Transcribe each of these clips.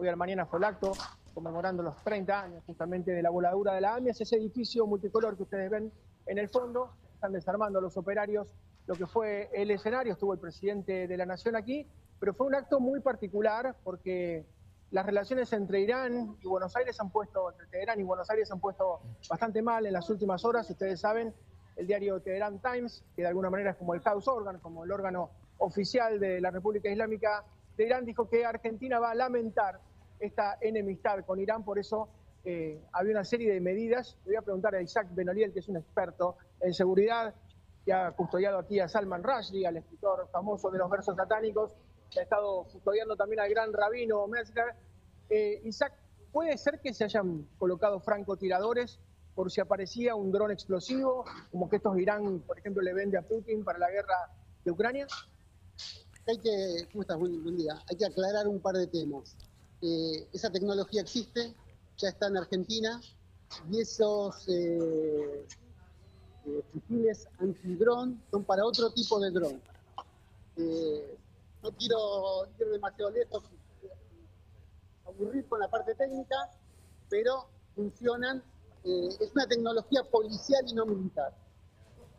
Hoy a la mañana fue el acto conmemorando los 30 años justamente de la voladura de la AMIA. Es ese edificio multicolor que ustedes ven en el fondo. Están desarmando los operarios lo que fue el escenario. Estuvo el presidente de la Nación aquí, pero fue un acto muy particular porque las relaciones entre Irán y Buenos Aires han puesto, entre Teherán y Buenos Aires han puesto bastante mal en las últimas horas. Ustedes saben, el diario Teherán Times, que de alguna manera es como el House Organ, como el órgano oficial de la República Islámica de Irán, dijo que Argentina va a lamentar esta enemistad con Irán, por eso eh, había una serie de medidas. Le voy a preguntar a Isaac Benoliel, que es un experto en seguridad, que ha custodiado aquí a Salman Rushdie, al escritor famoso de los versos satánicos, que ha estado custodiando también al gran rabino Metzger. Eh, Isaac, ¿puede ser que se hayan colocado francotiradores por si aparecía un dron explosivo, como que estos Irán, por ejemplo, le vende a Putin para la guerra de Ucrania? Hay que, ¿cómo estás? Buen, día. Hay que aclarar un par de temas. Eh, esa tecnología existe, ya está en Argentina, y esos eh, eh, fusiles antidrón son para otro tipo de dron. no quiero ir demasiado lejos, aburrir con la parte técnica, pero funcionan. es una tecnología policial y no militar.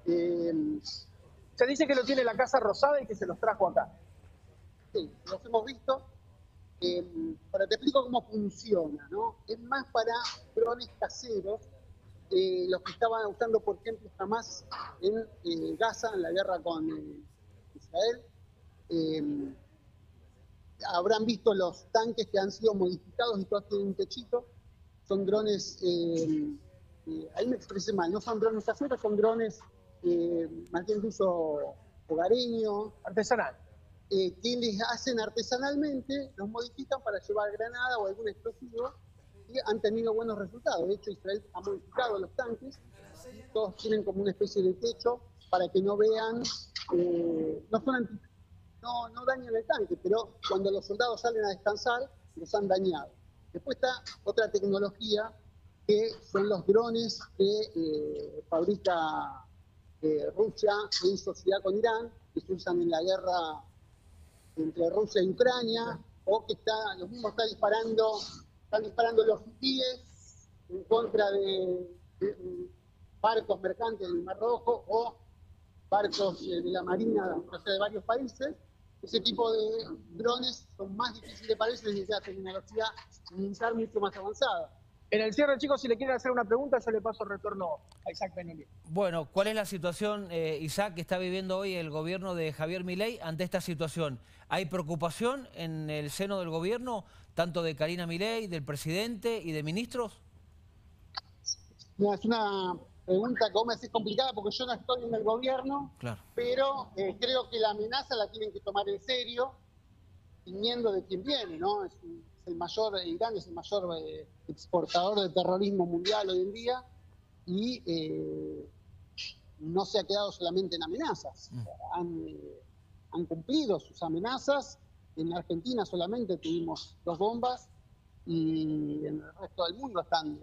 se dice que lo tiene la Casa Rosada y que se los trajo acá. Sí, los hemos visto. Eh, para te explico cómo funciona, ¿no? Es más para drones caseros, eh, los que estaban usando, por ejemplo, jamás en eh, Gaza, en la guerra con Israel. habrán visto los tanques que han sido modificados y todos tienen un techito. Son drones, ahí me expresé mal, no son drones caseros, son drones más bien de uso hogareño. Artesanal eh, que les hacen artesanalmente, los modifican para llevar granada o algún explosivo y han tenido buenos resultados. De hecho, Israel ha modificado los tanques, todos tienen como una especie de techo para que no vean, eh, no, son no, no dañan el tanque, pero cuando los soldados salen a descansar, los han dañado. Después está otra tecnología que son los drones que eh, fabrica eh, Rusia en sociedad con Irán, que se usan en la guerra entre Rusia y Ucrania, o que está, los mismos están disparando, están disparando los fusiles en contra de, barcos mercantes del Mar Rojo o barcos de la Marina de varios países. Ese tipo de drones son más difíciles de parecer y necesitan tecnología militar mucho más avanzada. En el cierre, chicos, si le quieren hacer una pregunta, yo le paso el retorno a Isaac Benelli. Bueno, ¿cuál es la situación, eh, Isaac, que está viviendo hoy el gobierno de Javier Milei ante esta situación? ¿Hay preocupación en el seno del gobierno, tanto de Karina Milei, del presidente y de ministros? No, es una pregunta como es complicada porque yo no estoy en el gobierno, pero eh, creo que la amenaza la tienen que tomar en serio, viniendo de quien viene, ¿no? Es el mayor, Irán es el mayor eh, exportador de terrorismo mundial hoy en día y eh, no se ha quedado solamente en amenazas, mm. eh, han, cumplido sus amenazas. En Argentina solamente tuvimos dos bombas y en el resto del mundo están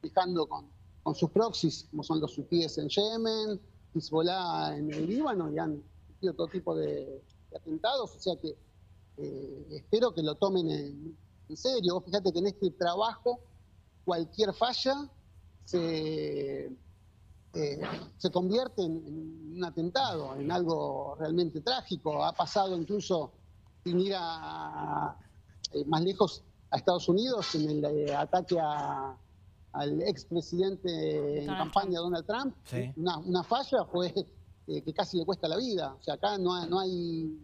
fijando con, con sus proxies, como son los hutíes en Yemen, Hezbollah en el Líbano, y han tenido todo tipo de, atentados. O sea que espero que lo tomen en, en serio. fíjate que en este trabajo cualquier falla se, eh, se convierte en, un atentado, en algo realmente trágico. Ha pasado incluso, sin ir a, eh, más lejos, a Estados Unidos en el eh, ataque al expresidente en campaña Donald Trump. Una, falla fue que casi le cuesta la vida. O sea, acá no no hay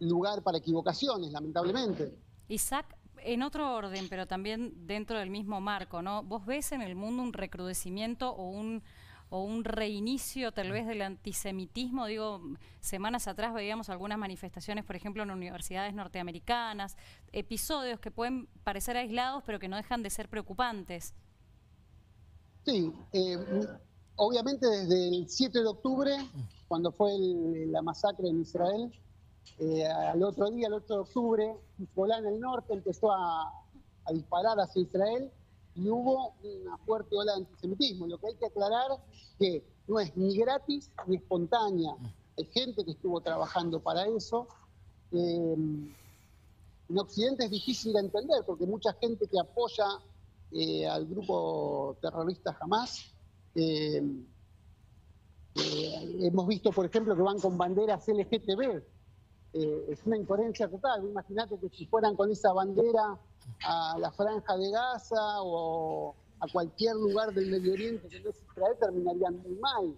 lugar para equivocaciones, lamentablemente. Isaac, en otro orden, pero también dentro del mismo marco, ¿no? ¿Vos ves en el mundo un recrudecimiento o un o un reinicio tal vez del antisemitismo. Digo, semanas atrás veíamos algunas manifestaciones, por ejemplo, en universidades norteamericanas, episodios que pueden parecer aislados, pero que no dejan de ser preocupantes. Sí, eh, obviamente desde el 7 de octubre, cuando fue la masacre en Israel, eh, al otro día, el 8 de octubre, Hezbollah en el norte empezó a, disparar hacia Israel y hubo una fuerte ola de antisemitismo. Lo que hay que aclarar que no es ni gratis ni espontánea. Hay gente que estuvo trabajando para eso. Eh, en Occidente es difícil de entender porque mucha gente que apoya eh, al grupo terrorista eh, hemos visto, por ejemplo, que van con banderas LGTB. Es una incoherencia total. Imagínate que si fueran con esa bandera a la franja de Gaza o a cualquier lugar del Medio Oriente que no es Israel, terminarían muy mal.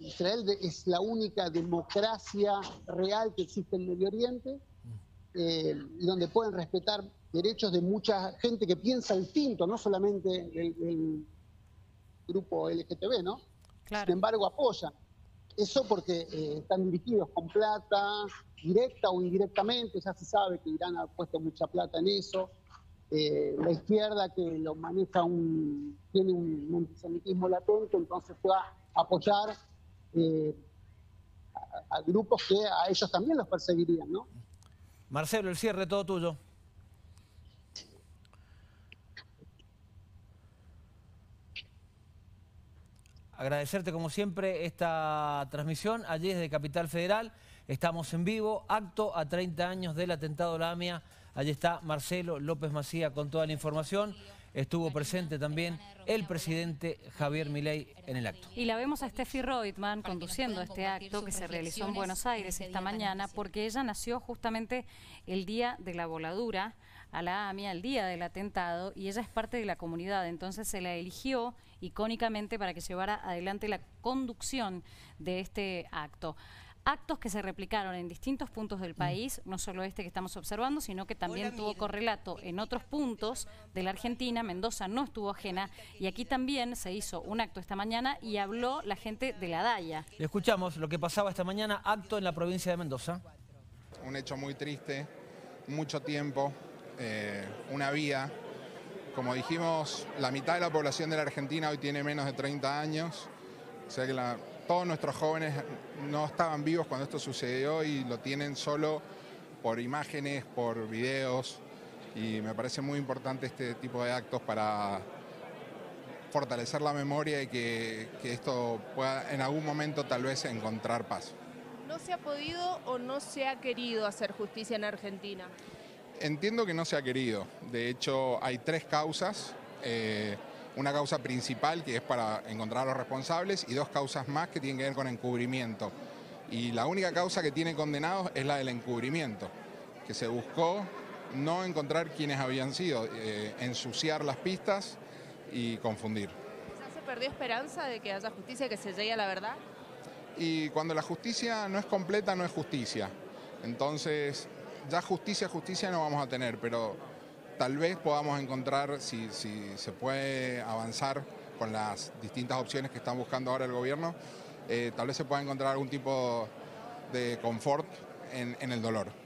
Israel es la única democracia real que existe en Medio Oriente eh, donde pueden respetar derechos de mucha gente que piensa distinto, no solamente el, grupo LGTB, ¿no? Sin embargo, apoyan. Eso porque eh, están dirigidos con plata, directa o indirectamente, ya se sabe que Irán ha puesto mucha plata en eso. Eh, la izquierda que lo maneja un, tiene un antisemitismo latente, entonces va a apoyar a, a, grupos que a ellos también los perseguirían, ¿no? Marcelo, el cierre todo tuyo. Agradecerte como siempre esta transmisión allí desde Capital Federal. Estamos en vivo, acto a 30 años del atentado la AMIA. Allí está Marcelo López Macía con toda la información estuvo presente también el presidente Javier Milei en el acto. Y la vemos a Steffi Reutemann conduciendo este acto que se realizó en Buenos Aires esta mañana porque ella nació justamente el día de la voladura a la AMIA, el día del atentado, y ella es parte de la comunidad, entonces se la eligió icónicamente para que llevara adelante la conducción de este acto actos que se replicaron en distintos puntos del mm. país, no solo este que estamos observando, sino que también tuvo correlato en otros puntos de la Argentina. Mendoza no estuvo ajena y aquí también se hizo un acto esta mañana y habló la gente de la DAIA. Escuchamos lo que pasaba esta mañana, acto en la provincia de Mendoza. Un hecho muy triste, mucho tiempo, eh, una vida. Como dijimos, la mitad de la población de la Argentina hoy tiene menos de 30 años. O sea que todos nuestros jóvenes no estaban vivos cuando esto sucedió y lo tienen solo por imágenes, por videos y me parece muy importante este tipo de actos para fortalecer la memoria y que, esto pueda en algún momento tal vez encontrar paz. ¿No se ha podido o no se ha querido hacer justicia en Argentina? Entiendo que no se ha querido. De hecho, hay tres causas. Eh, una causa principal que es para encontrar a los responsables y dos causas más que tienen que ver con encubrimiento. Y la única causa que tiene condenados es la del encubrimiento, que se buscó no encontrar quienes habían sido, eh, ensuciar las pistas y confundir. ¿Se perdió esperanza de que haya justicia, que se llegue a la verdad? Y cuando la justicia no es completa, no es justicia. Entonces, ya justicia, justicia no vamos a tener, pero tal vez podamos encontrar, si, se puede avanzar con las distintas opciones que están buscando ahora el gobierno, eh, tal vez se pueda encontrar algún tipo de confort en el dolor.